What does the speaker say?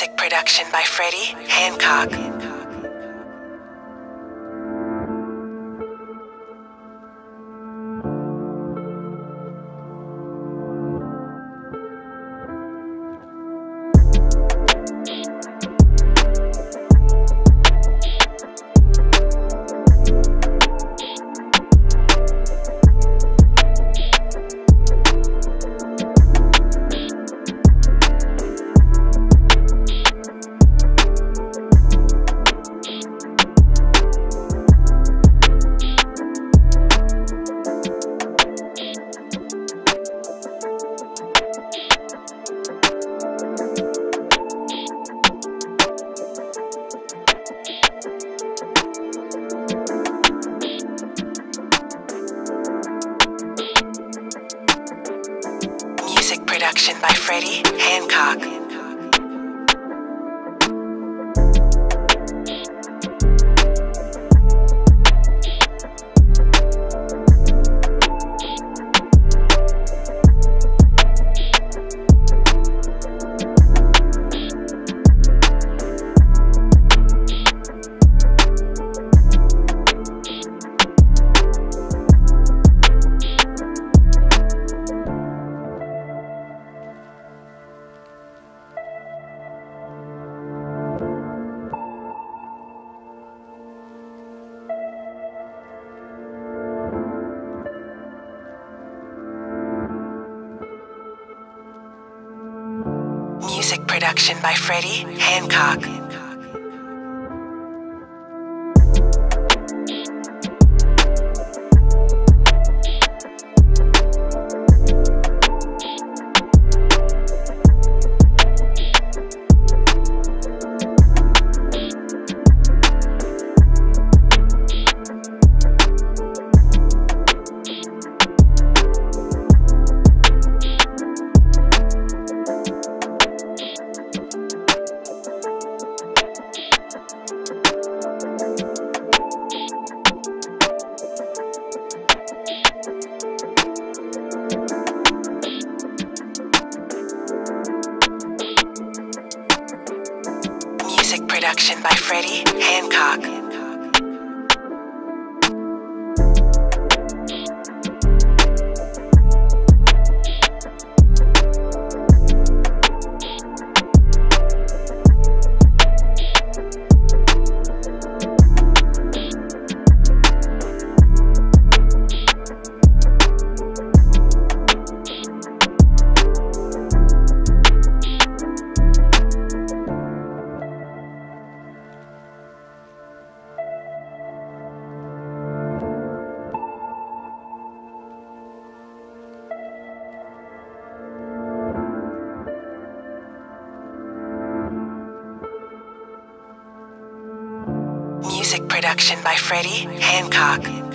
Music production by Freddie Hancock. Music production by Freddie Hancock. Music production by Freddie Hancock. Music production by Freddie Hancock. Music production by Freddie Hancock.